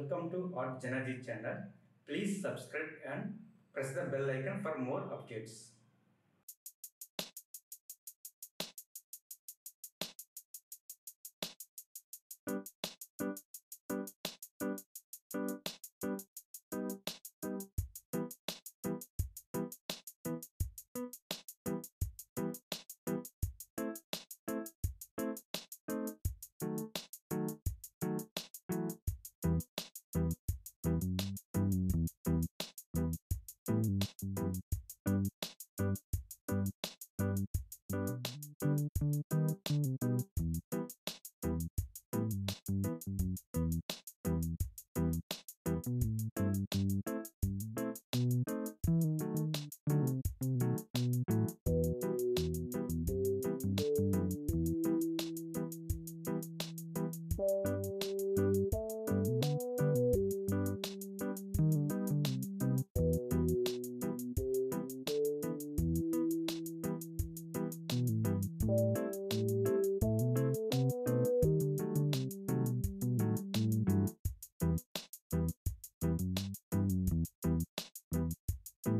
Welcome to Art Janaji channel. Please subscribe and press the bell icon for more updates.